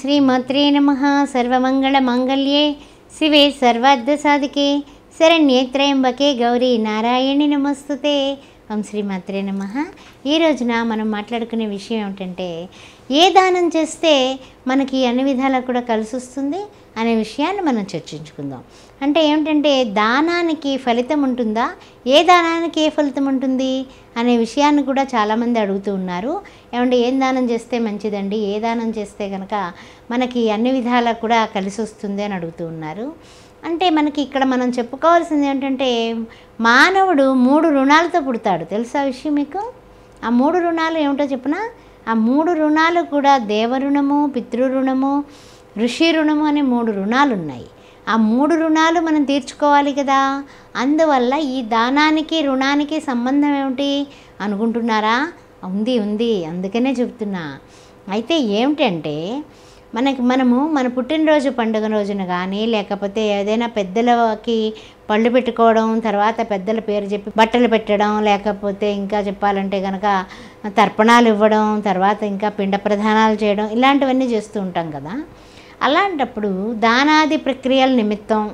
శ్రీమాత్రే నమ సర్వమంగళమాంగళ్యే శివే సర్వార్థసాధికే శరణ్యేత్రయంబకే గౌరీ నారాయణి నమస్తుతే ఓం శ్రీమాత్రే నమ ఈ రోజున మనం మాట్లాడుకునే విషయం ఏమిటంటే ఏ దానం చేస్తే మనకి అన్ని విధాలా కూడా కలిసి వస్తుంది అనే విషయాన్ని మనం చర్చించుకుందాం. అంటే ఏమిటంటే దానానికి ఫలితం ఉంటుందా? ఏ దానానికి ఏ ఫలితం ఉంటుంది? అనే విషయాన్ని కూడా చాలామంది అడుగుతూ ఉన్నారు. ఏమంటే ఏం దానం చేస్తే మంచిదండి? ఏ దానం చేస్తే కనుక మనకి అన్ని విధాలా కూడా కలిసి వస్తుంది అని అడుగుతూ ఉన్నారు. అంటే మనకి ఇక్కడ మనం చెప్పుకోవాల్సింది ఏంటంటే మానవుడు మూడు రుణాలతో పుడతాడు. తెలుసా విషయం మీకు? ఆ మూడు రుణాలు ఏమిటో చెప్పిన? ఆ మూడు రుణాలు కూడా దేవరుణము పితృరుణము ఋషి రుణము అనే మూడు రుణాలు ఉన్నాయి ఆ మూడు రుణాలు మనం తీర్చుకోవాలి కదా. అందువల్ల ఈ దానానికి రుణానికి సంబంధం ఏమిటి అనుకుంటున్నారా? ఉంది ఉంది. అందుకనే చెప్తున్నా. అయితే ఏమిటంటే మనకి మనము మన పుట్టినరోజు పండుగ రోజున కానీ లేకపోతే ఏదైనా పెద్దలకి పళ్ళు పెట్టుకోవడం తర్వాత పెద్దల పేరు చెప్పి బట్టలు పెట్టడం లేకపోతే ఇంకా చెప్పాలంటే కనుక తర్పణాలు ఇవ్వడం తర్వాత ఇంకా పిండ ప్రధానాలు చేయడం ఇలాంటివన్నీ చేస్తూ ఉంటాం కదా. అలాంటప్పుడు దానాది ప్రక్రియల నిమిత్తం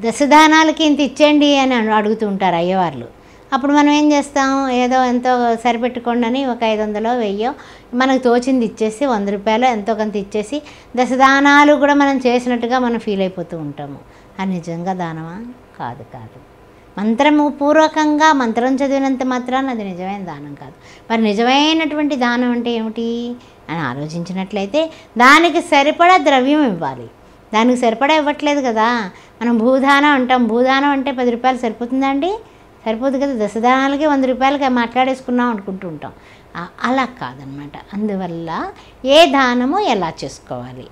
దశదానాలకి ఇంత ఇచ్చేయండి అని అడుగుతూ ఉంటారు అయ్యవార్లు. అప్పుడు మనం ఏం చేస్తాం? ఏదో ఎంతో సరిపెట్టుకోండి అని ఒక ఐదు వందలో వెయ్యో మనకు తోచింది ఇచ్చేసి వంద రూపాయలు ఎంతో కొంత ఇచ్చేసి దశదానాలు కూడా మనం చేసినట్టుగా మనం ఫీల్ అయిపోతూ ఉంటాము. అది నిజంగా దానమా? కాదు కాదు. మంత్రము పూర్వకంగా మంత్రం చదివినంత మాత్రాన అది నిజమైన దానం కాదు. మరి నిజమైనటువంటి దానం అంటే ఏమిటి? అని ఆలోచించినట్లయితే దానికి సరిపడా ద్రవ్యం ఇవ్వాలి. దానికి సరిపడా ఇవ్వట్లేదు కదా. మనం భూదానం అంటాం. భూదానం అంటే పది రూపాయలు సరిపోతుందండి? సరిపోదు కదా. దశదానాలకి వంద రూపాయలకి మాట్లాడేసుకున్నాం అనుకుంటూ ఉంటాం. అలా కాదనమాట. అందువల్ల ఏ దానము ఎలా చేసుకోవాలి?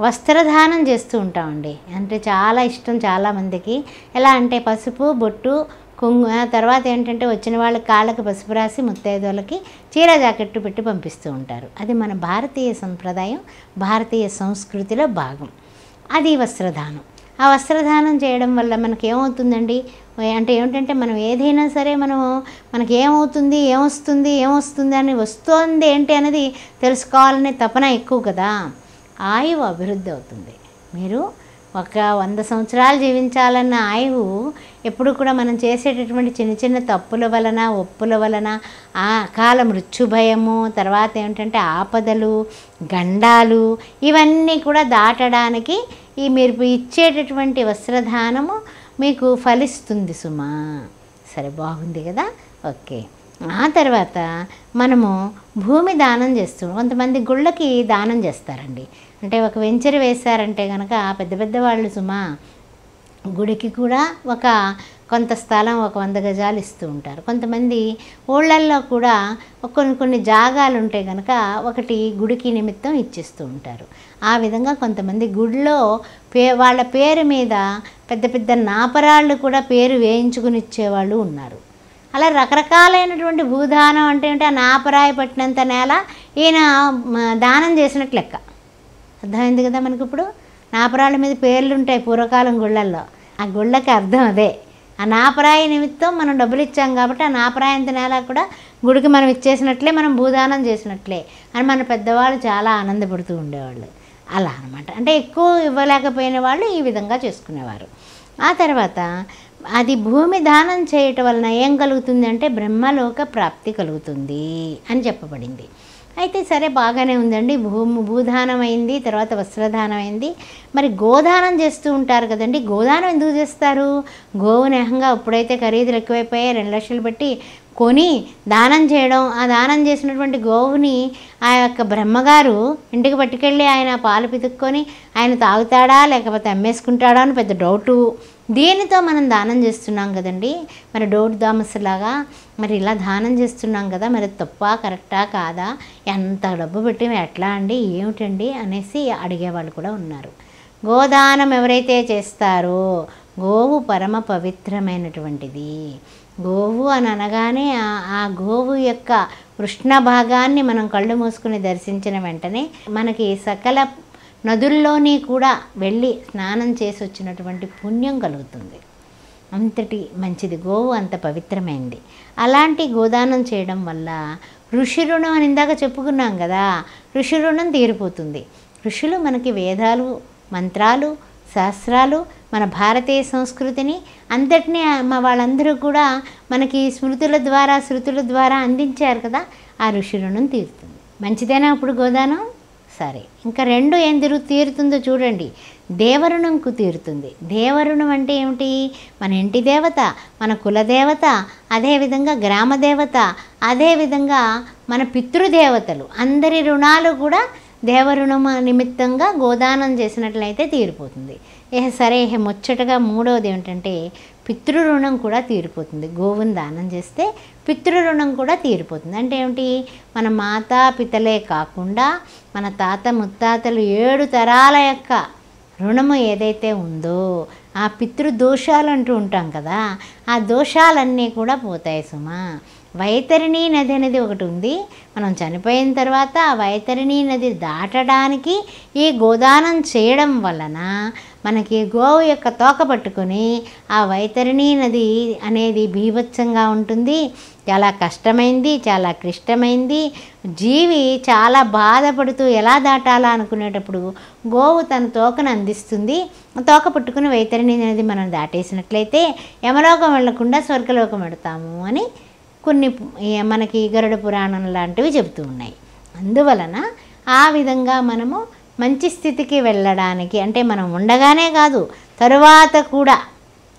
వస్త్రదానం చేస్తూ ఉంటామండి. అంటే చాలా ఇష్టం చాలామందికి ఎలా అంటే పసుపు బొట్టు కుంగు. తర్వాత ఏంటంటే వచ్చిన వాళ్ళ కాళ్ళకి పసుపు రాసి ముత్తైదులకి చీర జాకెట్టు పెట్టి పంపిస్తూ ఉంటారు. అది మన భారతీయ సంప్రదాయం భారతీయ సంస్కృతిలో భాగం. అది వస్త్రదానం. ఆ వస్త్రదానం చేయడం వల్ల మనకి ఏమవుతుందండి అంటే ఏమిటంటే మనం ఏదైనా సరే మనం మనకి ఏమవుతుంది ఏమొస్తుంది ఏమొస్తుంది అని వస్తోంది ఏంటి అనేది తెలుసుకోవాలనే తపన ఎక్కువ కదా. ఆయువు అభివృద్ధి అవుతుంది. మీరు ఒక వంద సంవత్సరాలు జీవించాలన్న ఆయువు ఎప్పుడు కూడా మనం చేసేటటువంటి చిన్న చిన్న తప్పుల వలన ఒప్పుల వలన ఆ అకాల మృత్యు భయము తర్వాత ఏంటంటే ఆపదలు గండాలు ఇవన్నీ కూడా దాటడానికి ఈ మీరు ఇచ్చేటటువంటి వస్త్రదానము మీకు ఫలిస్తుంది సుమా. సరే బాగుంది కదా? ఓకే. ఆ తర్వాత మనము భూమి దానం చేస్తాం కొంతమంది గుళ్ళకి దానం చేస్తారండి. అంటే ఒక వెంచర్ వేశారంటే కనుక పెద్ద పెద్ద వాళ్ళు సుమా గుడికి కూడా ఒక కొంత స్థలం ఒక వంద గజాలు ఇస్తూ ఉంటారు. కొంతమంది ఊళ్ళల్లో కూడా కొన్ని కొన్ని జాగాలు ఉంటే కనుక ఒకటి గుడికి నిమిత్తం ఇచ్చిస్తూ ఉంటారు. ఆ విధంగా కొంతమంది గుడిలో పే వాళ్ళ పేరు మీద పెద్ద పెద్ద నాపరాళ్ళు కూడా పేరు వేయించుకుని ఇచ్చేవాళ్ళు ఉన్నారు. అలా రకరకాలైనటువంటి భూదానం అంటే ఏంటి ఆ నాపరాయి పట్టినంత నేల ఈయన దానం చేసినట్లు లెక్క. అర్థమైంది కదా మనకి ఇప్పుడు నాపరాల మీద పేర్లు ఉంటాయి పూర్వకాలం గుళ్ళల్లో. ఆ గుళ్ళకి అర్థం అదే. ఆ నాపరాయి నిమిత్తం మనం డబ్బులు ఇచ్చాం కాబట్టి ఆ నాపరాయంత నెల నేల కూడా గుడికి మనం ఇచ్చేసినట్లే మనం భూదానం చేసినట్లే అని మన పెద్దవాళ్ళు చాలా ఆనందపడుతూ ఉండేవాళ్ళు. అలా అనమాట అంటే ఎక్కువ ఇవ్వలేకపోయిన వాళ్ళు ఈ విధంగా చేసుకునేవారు. ఆ తర్వాత అది భూమి దానం చేయటం వలన ఏం కలుగుతుంది అంటే బ్రహ్మలోక ప్రాప్తి కలుగుతుంది అని చెప్పబడింది. అయితే సరే బాగానే ఉందండి. భూమి భూదానం అయింది తర్వాత వస్త్రదానం అయింది మరి గోదానం చేస్తూ ఉంటారు కదండి. గోదానం ఎందుకు చేస్తారు? గోవు నేహంగా ఇప్పుడైతే ఖరీదులు ఎక్కువైపోయాయి. రెండు లక్షలు పెట్టి కొని దానం చేయడం ఆ దానం చేసినటువంటి గోవుని ఆ యొక్క బ్రహ్మగారు ఇంటికి పట్టుకెళ్ళి ఆయన పాలు పితుక్కొని ఆయన తాగుతాడా లేకపోతే అమ్మేసుకుంటాడా అని పెద్ద డౌటు. దీనితో మనం దానం చేస్తున్నాం కదండి? మరి డౌట్ దామస్లాగా మరి ఇలా దానం చేస్తున్నాం కదా మరి తప్ప కరెక్టా కాదా? ఎంత డబ్బు పెట్టి ఎట్లా అండి? ఏమిటండి? అనేసి అడిగేవాళ్ళు కూడా ఉన్నారు. గోదానం ఎవరైతే చేస్తారో గోవు పరమ పవిత్రమైనటువంటిది. గోవు అని అనగానే ఆ- గోవు యొక్క కృష్ణ భాగాన్ని మనం కళ్ళు మూసుకుని దర్శించిన వెంటనే మనకి సకల నదుల్లోని కూడా వెళ్ళి స్నానం చేసి వచ్చినటువంటి పుణ్యం కలుగుతుంది. అంతటి మంచిది. గోవు అంత పవిత్రమైంది. అలాంటి గోదానం చేయడం వల్ల ఋషి రుణం అని ఇందాక చెప్పుకున్నాం కదా ఋషి రుణం తీరిపోతుంది. ఋషులు మనకి వేదాలు మంత్రాలు శాస్త్రాలు మన భారతీయ సంస్కృతిని అంతటినీ మా వాళ్ళందరూ కూడా మనకి స్మృతుల ద్వారా శృతుల ద్వారా అందించారు కదా ఆ ఋషి రుణం తీరుతుంది. మంచిదేనా ఇప్పుడు గోదానం? సరే. ఇంకా రెండు ఏం తిరుగు తీరుతుందో చూడండి. దేవరుణంకు తీరుతుంది. దేవరుణం అంటే ఏమిటి? మన ఇంటి దేవత మన కులదేవత అదేవిధంగా గ్రామ దేవత అదేవిధంగా మన పితృదేవతలు. అందరి రుణాలు కూడా దేవరుణం నిమిత్తంగా గోదానం చేసినట్లయితే తీరిపోతుంది. ఏ సరే ముచ్చటగా మూడవది ఏమిటంటే పితృరుణం కూడా తీరిపోతుంది. గోవుని దానం చేస్తే పితృరుణం కూడా తీరిపోతుంది. అంటే ఏమిటి? మన మాతా పితలే కాకుండా మన తాత ముత్తాతలు ఏడు తరాల యొక్క రుణము ఏదైతే ఉందో ఆ పితృదోషాలు అంటూ ఉంటాం కదా ఆ దోషాలన్నీ కూడా పోతాయి సుమా. వైతరిణీ నది అనేది ఒకటి ఉంది. మనం చనిపోయిన తర్వాత ఆ వైతరిణీ నది దాటడానికి ఈ గోదానం చేయడం వలన మనకి గోవు యొక్క తోక పట్టుకొని ఆ వైతరిణీ నది అనేది బీభత్సంగా ఉంటుంది. చాలా కష్టమైంది చాలా క్లిష్టమైంది. జీవి చాలా బాధపడుతూ ఎలా దాటాలా అనుకునేటప్పుడు గోవు తన తోకను అందిస్తుంది. ఆ తోక పట్టుకుని వైతరిణి నది మనం దాటేసినట్లయితే యమలోకం వెళ్ళకుండా స్వర్గలోకం పెడతాము అని కొన్ని మనకి గరుడ పురాణం లాంటివి చెబుతూ ఉన్నాయి. అందువలన ఆ విధంగా మనము మంచి స్థితికి వెళ్ళడానికి అంటే మనం ఉండగానే కాదు తరువాత కూడా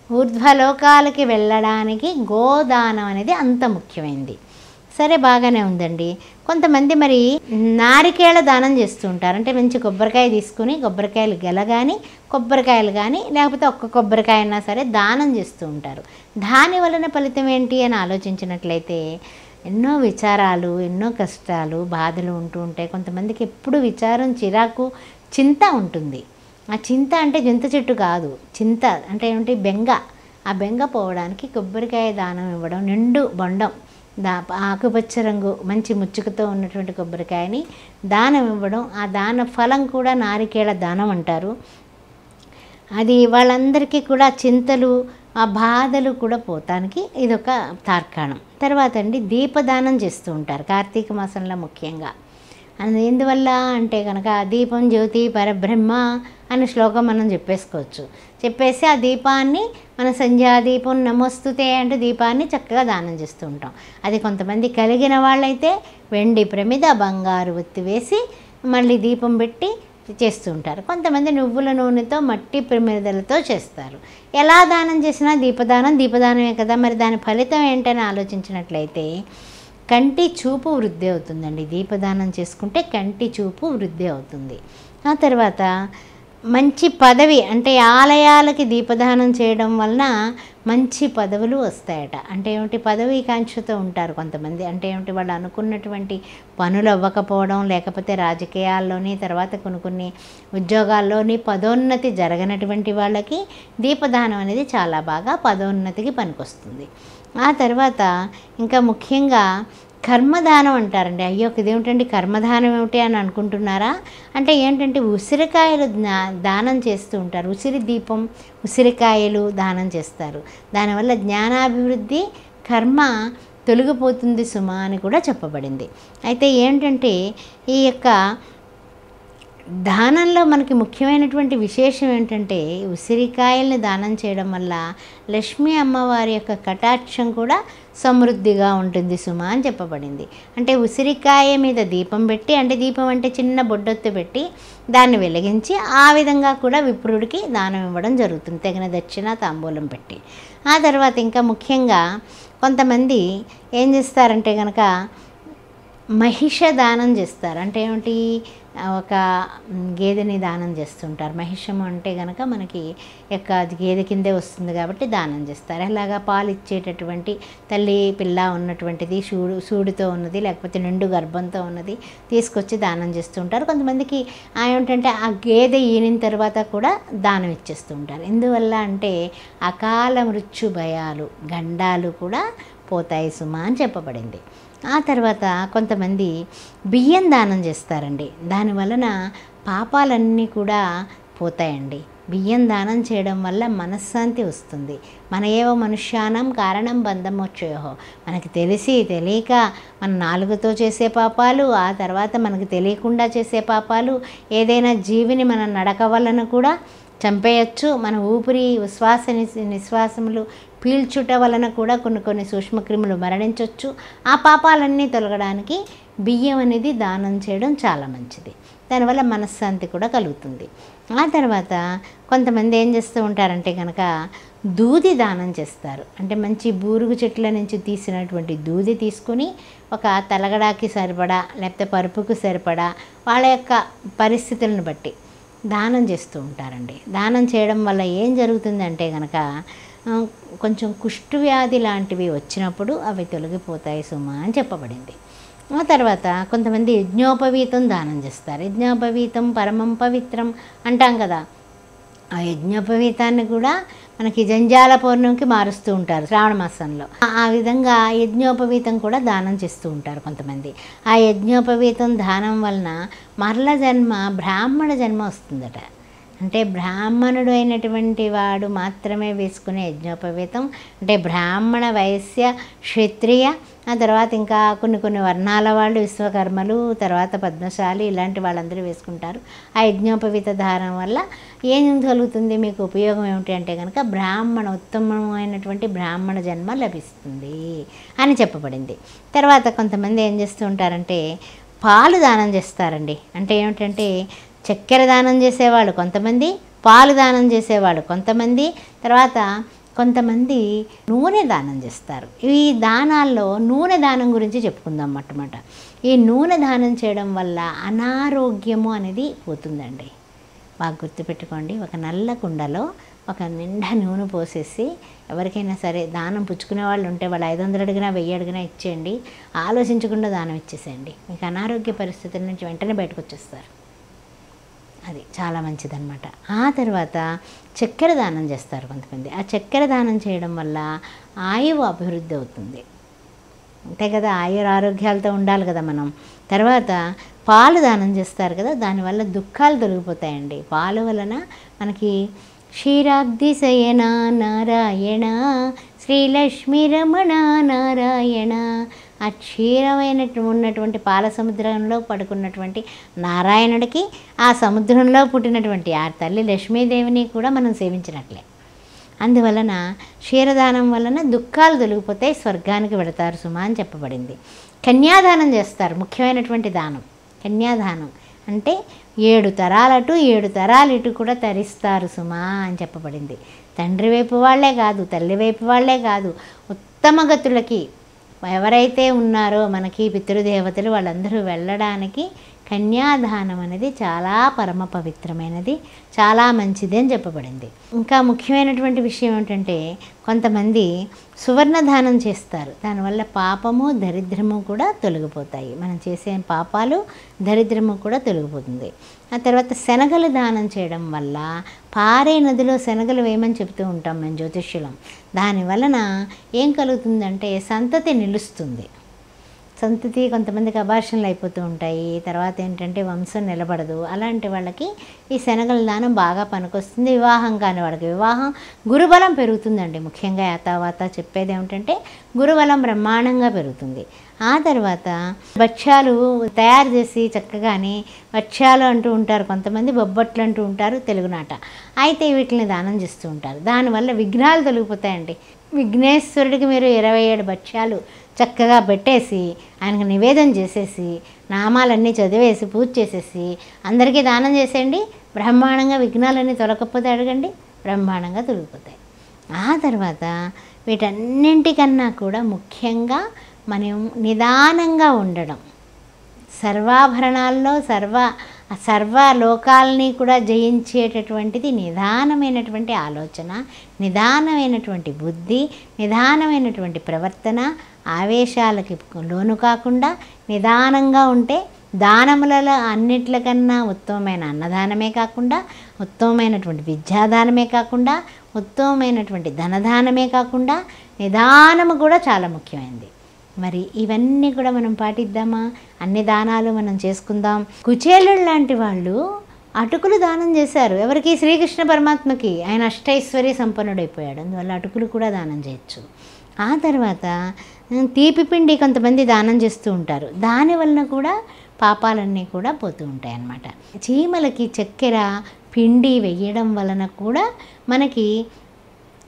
ఊర్ధ్వలోకాలకి వెళ్ళడానికి గోదానం అనేది అంత ముఖ్యమైనది సరే బాగానే ఉందండి. కొంతమంది మరి నారికేళ దానం చేస్తూ ఉంటారు అంటే మంచి కొబ్బరికాయ తీసుకుని కొబ్బరికాయలు గెల కానీ కొబ్బరికాయలు కానీ లేకపోతే ఒక్క కొబ్బరికాయ అయినా సరే దానం చేస్తూ ఉంటారు. దాని వలన ఫలితం ఏంటి అని ఆలోచించినట్లయితే ఎన్నో విచారాలు ఎన్నో కష్టాలు బాధలు ఉంటూ ఉంటాయి. కొంతమందికి ఎప్పుడు విచారం చిరాకు చింత ఉంటుంది. ఆ చింత అంటే జంత చెట్టు కాదు. చింత అంటే ఏమిటి? బెంగ. ఆ బెంగ పోవడానికి కొబ్బరికాయ దానం ఇవ్వడం నిండు బొండం. దా ఆకుపచ్చ రంగు మంచి ముచ్చుకతో ఉన్నటువంటి కొబ్బరికాయని దానం ఇవ్వడం ఆ దాన ఫలం కూడా నారికేళ దానం అంటారు. అది వాళ్ళందరికీ కూడా చింతలు ఆ బాధలు కూడా పోతానికి ఇదొక తార్కాణం. తర్వాత అండి దీపదానం చేస్తూ ఉంటారు కార్తీక మాసంలో ముఖ్యంగా. అది ఎందువల్ల అంటే కనుక దీపం జ్యోతి పరబ్రహ్మ అనే శ్లోకం మనం చెప్పేసుకోవచ్చు. చెప్పేసి ఆ దీపాన్ని మన సంధ్యాదీపం నమస్తుతే అంటూ దీపాన్ని చక్కగా దానం చేస్తూ ఉంటాం. అది కొంతమంది కలిగిన వాళ్ళైతే వెండి ప్రమిద బంగారు ఒత్తి వేసి మళ్ళీ దీపం పెట్టి చేస్తూ ఉంటారు. కొంతమంది నువ్వుల నూనెతో మట్టి ప్రమిదలతో చేస్తారు. ఎలా దానం చేసినా దీపదానం దీపదానమే కదా. మరి దాని ఫలితం ఏంటని ఆలోచించినట్లయితే కంటి చూపు వృద్ధి అవుతుందండి. దీపదానం చేసుకుంటే కంటి చూపు వృద్ధి అవుతుంది. ఆ తర్వాత మంచి పదవి అంటే ఆలయాలకి దీపదానం చేయడం వలన మంచి పదవులు వస్తాయట. అంటే ఏమిటి? పదవి కాంక్షతో ఉంటారు కొంతమంది. అంటే ఏమిటి? వాళ్ళు అనుకున్నటువంటి పనులు అవ్వకపోవడం లేకపోతే రాజకీయాల్లోని తర్వాత కొన్ని కొన్ని ఉద్యోగాల్లోని పదోన్నతి జరగనటువంటి వాళ్ళకి దీపదానం అనేది చాలా బాగా పదోన్నతికి పనికొస్తుంది. ఆ తర్వాత ఇంకా ముఖ్యంగా కర్మదానం అంటారండి. అయ్యో ఇదేమిటండి కర్మదానం ఏమిటి అని అనుకుంటున్నారా? అంటే ఏంటంటే ఉసిరికాయలు దానం చేస్తూ ఉంటారు. ఉసిరి దీపం ఉసిరికాయలు దానం చేస్తారు. దానివల్ల జ్ఞానాభివృద్ధి కర్మ తొలగిపోతుంది సుమా అని కూడా చెప్పబడింది. అయితే ఏంటంటే ఈ యొక్క దానంలో మనకి ముఖ్యమైనటువంటి విశేషం ఏంటంటే ఉసిరికాయల్ని దానం చేయడం వల్ల లక్ష్మీ అమ్మవారి యొక్క కటాక్షం కూడా సమృద్ధిగా ఉంటుంది సుమా అని చెప్పబడింది. అంటే ఉసిరికాయ మీద దీపం పెట్టి అంటే దీపం అంటే చిన్న బొడ్డొత్తు పెట్టి దాన్ని వెలిగించి ఆ విధంగా కూడా విప్రుడికి దానం ఇవ్వడం జరుగుతుంది తగిన దక్షిణ తాంబూలం పెట్టి. ఆ తర్వాత ఇంకా ముఖ్యంగా కొంతమంది ఏం చేస్తారంటే కనుక మహిష దానం చేస్తారు. అంటే ఏమిటి? ఒక గేదెని దానం చేస్తుంటారు. మహిషము అంటే కనుక మనకి యొక్క గేదె కిందే వస్తుంది కాబట్టి దానం చేస్తారు. అలాగా పాలు ఇచ్చేటటువంటి తల్లి పిల్ల ఉన్నటువంటిది సూడు సూడితో ఉన్నది లేకపోతే నిండు గర్భంతో ఉన్నది తీసుకొచ్చి దానం చేస్తుంటారు. కొంతమందికి ఆ ఏమిటంటే ఆ గేదె ఈనిన తర్వాత కూడా దానం ఇచ్చేస్తూ ఉంటారు. ఎందువల్ల అంటే అకాల మృత్యు భయాలు గండాలు కూడా పోతాయి సుమా అని చెప్పబడింది. ఆ తర్వాత కొంతమంది బియ్యం దానం చేస్తారండి. దాని వలన పాపాలన్నీ కూడా పోతాయండి. బియ్యం దానం చేయడం వల్ల మనశ్శాంతి వస్తుంది. మన ఏవో మనుష్యానం కారణం బంధం బంధమోక్షయో. మనకి తెలిసి తెలియక మన నాలుగుతో చేసే పాపాలు ఆ తర్వాత మనకు తెలియకుండా చేసే పాపాలు ఏదైనా జీవిని మన నడక వలన కూడా చంపేయచ్చు. మన ఊపిరి ఉశ్వాస నిశ్వాసములు పీల్చుట వలన కూడా కొన్ని కొన్ని సూక్ష్మక్రిములు మరణించవచ్చు ఆ పాపాలన్నీ తొలగడానికి బియ్యం అనేది దానం చేయడం చాలా మంచిది. దానివల్ల మనశ్శాంతి కూడా కలుగుతుంది. ఆ తర్వాత కొంతమంది ఏం చేస్తూ ఉంటారంటే కనుక దూది దానం చేస్తారు. అంటే మంచి బూరుగు చెట్ల నుంచి తీసినటువంటి దూది తీసుకుని ఒక తలగడాకి సరిపడా లేకపోతే పరుపుకు సరిపడా వాళ్ళ యొక్క పరిస్థితులను బట్టి దానం చేస్తూ ఉంటారండి. దానం చేయడం వల్ల ఏం జరుగుతుందంటే కనుక కొంచెం కుష్టు వ్యాధి లాంటివి వచ్చినప్పుడు అవి తొలగిపోతాయి సుమా అని చెప్పబడింది. ఆ తర్వాత కొంతమంది యజ్ఞోపవీతం దానం చేస్తారు. యజ్ఞోపవీతం పరమం పవిత్రం అంటాం కదా. ఆ యజ్ఞోపవీతాన్ని కూడా మనకి జంజాల పౌర్ణమికి మారుస్తూ ఉంటారు శ్రావణ మాసంలో. ఆ- ఆ విధంగా యజ్ఞోపవీతం కూడా దానం చేస్తూ ఉంటారు కొంతమంది. ఆ యజ్ఞోపవీతం దానం వలన మరల జన్మ బ్రాహ్మణ జన్మ వస్తుందట. అంటే బ్రాహ్మణుడు అయినటువంటి వాడు మాత్రమే వేసుకునే యజ్ఞోపవీతం. అంటే బ్రాహ్మణ వైశ్య క్షత్రియ ఆ తర్వాత ఇంకా కొన్ని కొన్ని వర్ణాల వాళ్ళు విశ్వకర్మలు తర్వాత పద్మశాలి ఇలాంటి వాళ్ళందరూ వేసుకుంటారు. ఆ యజ్ఞోపవీత ధారణ వల్ల ఏం కలుగుతుంది మీకు ఉపయోగం ఏమిటి అంటే కనుక బ్రాహ్మణ ఉత్తమమైనటువంటి బ్రాహ్మణ జన్మ లభిస్తుంది అని చెప్పబడింది. తర్వాత కొంతమంది ఏం చేస్తూ ఉంటారంటే పాలు దానం చేస్తారండి. అంటే ఏమిటంటే చక్కెర దానం చేసేవాళ్ళు కొంతమంది పాలు దానం చేసేవాళ్ళు కొంతమంది తర్వాత కొంతమంది నూనె దానం చేస్తారు. ఈ దానాల్లో నూనె దానం గురించి చెప్పుకుందాం అన్నమాట. ఈ నూనె దానం చేయడం వల్ల అనారోగ్యము అనేది పోతుందండి. బాగా గుర్తుపెట్టుకోండి ఒక నల్ల కుండలో ఒక నిండా నూనె పోసేసి ఎవరికైనా సరే దానం పుచ్చుకునే వాళ్ళు ఉంటే వాళ్ళు ఐదు వందలు అడిగినా వెయ్యి అడిగినా ఇచ్చేయండి. ఆలోచించకుండా దానం ఇచ్చేసేయండి. మీకు అనారోగ్య పరిస్థితుల నుంచి వెంటనే బయటకు వచ్చేస్తారు. అది చాలా మంచిదన్నమాట. ఆ తర్వాత చక్కెర దానం చేస్తారు కొంతమంది. ఆ చక్కెర దానం చేయడం వల్ల ఆయువు అభివృద్ధి అవుతుంది. అంతే కదా? ఆయుర ఆరోగ్యాలతో ఉండాలి కదా మనం. తర్వాత పాలు దానం చేస్తారు కదా? దానివల్ల దుఃఖాలు తొలగిపోతాయండి. పాలు వలన మనకి క్షీరాబ్ది శయన నారాయణ శ్రీలక్ష్మీ రమణ నారాయణ ఆ క్షీరమైనటు ఉన్నటువంటి పాల సముద్రంలో పడుకున్నటువంటి నారాయణుడికి ఆ సముద్రంలో పుట్టినటువంటి ఆ తల్లి లక్ష్మీదేవిని కూడా మనం సేవించినట్లే. అందువలన క్షీరదానం వలన దుఃఖాలు తొలగిపోతాయి స్వర్గానికి వెళతారు సుమా అని చెప్పబడింది. కన్యాదానం చేస్తారు ముఖ్యమైనటువంటి దానం. కన్యాదానం అంటే ఏడు తరాలటు ఏడు తరాలు ఇటు కూడా తరిస్తారు సుమా అని చెప్పబడింది. తండ్రి వైపు వాళ్ళే కాదు తల్లి వైపు వాళ్ళే కాదు ఉత్తమ గతులకి ఎవరైతే ఉన్నారో మనకి పితృదేవతలు వాళ్ళందరూ వెళ్ళడానికి కన్యాదానం అనేది చాలా పరమ పవిత్రమైనది చాలా మంచిది అని చెప్పబడింది. ఇంకా ముఖ్యమైనటువంటి విషయం ఏమిటంటే కొంతమంది సువర్ణ దానం చేస్తారు. దానివల్ల పాపము దరిద్రము కూడా తొలగిపోతాయి. మనం చేసే పాపాలు దరిద్రము కూడా తొలగిపోతుంది. ఆ తర్వాత శనగలు దానం చేయడం వల్ల పారే నదిలో శనగలు వేయమని చెప్తూ ఉంటాం మేము జ్యోతిష్యులం. దాని వలన ఏం కలుగుతుందంటే సంతతి నిలుస్తుంది. సంతతి కొంతమందికి అభాషణలు అయిపోతూ ఉంటాయి. తర్వాత ఏంటంటే వంశం నిలబడదు. అలాంటి వాళ్ళకి ఈ శనగల దానం బాగా పనికొస్తుంది. వివాహం కాని వాళ్ళకి. వివాహం గురుబలం పెరుగుతుందండి. ముఖ్యంగా యాతావాత చెప్పేది ఏమిటంటే గురుబలం బ్రహ్మాండంగా పెరుగుతుంది. ఆ తర్వాత భక్ష్యాలు తయారు చేసి చక్కగాని భక్ష్యాలు అంటూ ఉంటారు. కొంతమంది బొబ్బట్లు అంటూ ఉంటారు తెలుగునాట అయితే వీటిని దానం చేస్తూ ఉంటారు. దానివల్ల విఘ్నాలు తొలగిపోతాయండి. విఘ్నేశ్వరుడికి మీరు ఇరవై ఏడు భక్ష్యాలు చక్కగా పెట్టేసి ఆయనకు నివేదన చేసేసి నామాలన్నీ చదివేసి పూజ చేసేసి అందరికీ దానం చేసేయండి. బ్రహ్మాండంగా విఘ్నాలన్నీ తొలగకపోతే అడగండి. బ్రహ్మాండంగా తొలగిపోతాయి. ఆ తర్వాత వీటన్నింటికన్నా కూడా ముఖ్యంగా మనం నిదానంగా ఉండడం. సర్వాభరణాల్లో సర్వ సర్వ లోకాలని కూడా జయించేటటువంటిది నిదానమైనటువంటి ఆలోచన నిదానమైనటువంటి బుద్ధి నిదానమైనటువంటి ప్రవర్తన ఆవేశాలకి లోను కాకుండా నిదానంగా ఉంటే దానములలో అన్నిట్లకన్నా ఉత్తమమైన అన్నదానమే కాకుండా ఉత్తమమైనటువంటి విద్యాదానమే కాకుండా ఉత్తమమైనటువంటి ధనదానమే కాకుండా నిదానము కూడా చాలా ముఖ్యమైనది. మరి ఇవన్నీ కూడా మనం పాటిద్దామా? అన్ని దానాలు మనం చేసుకుందాం. కుచేలుడు లాంటి వాళ్ళు అటుకులు దానం చేశారు. ఎవరికి? శ్రీకృష్ణ పరమాత్మకి. ఆయన అష్టైశ్వర్య సంపన్నుడైపోయాడు. అందువల్ల అటుకులు కూడా దానం చేయొచ్చు. ఆ తర్వాత తీపి పిండి కొంతమంది దానం చేస్తూ ఉంటారు. దాని వలన కూడా పాపాలన్నీ కూడా పోతూ ఉంటాయి అన్నమాట చీమలకి చక్కెర పిండి వేయడం వలన కూడా మనకి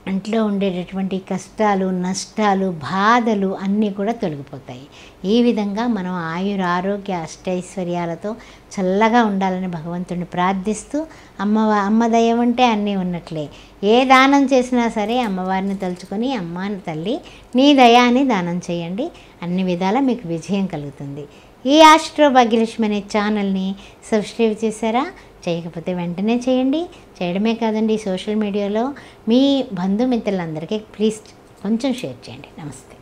ఇంట్లో ఉండేటటువంటి కష్టాలు నష్టాలు బాధలు అన్నీ కూడా తొలగిపోతాయి. ఈ విధంగా మనం ఆయుర ఆరోగ్య అష్టైశ్వర్యాలతో చల్లగా ఉండాలని భగవంతుడిని ప్రార్థిస్తూ అమ్మ అమ్మ దయ ఉంటే అన్నీ ఉన్నట్లే. ఏ దానం చేసినా సరే అమ్మవారిని తలుచుకొని అమ్మ తల్లి నీ దయ అని దానం చేయండి. అన్ని విధాలా మీకు విజయం కలుగుతుంది. ఈ ఆస్ట్రో భాగ్యలక్ష్మి అనే ఛానల్ని సబ్స్క్రైబ్ చేశారా? చేయకపోతే వెంటనే చేయండి. చేయడమే కాదండి సోషల్ మీడియాలో మీ బంధుమిత్రులందరికీ ప్లీజ్ కొంచెం షేర్ చేయండి. నమస్తే.